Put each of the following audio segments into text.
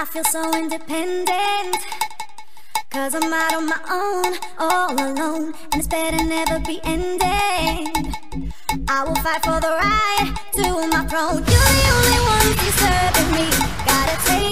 I feel so independent. Cause I'm out on my own, all alone, and it's better never be ending. I will fight for the right to my throne. You're the only one deserving me. Gotta take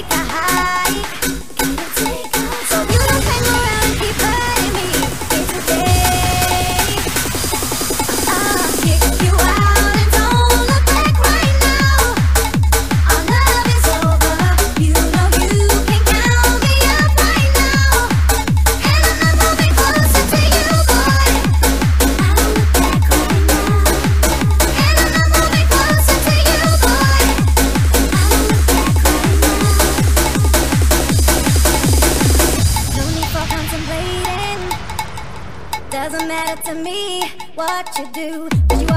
matter to me what you do,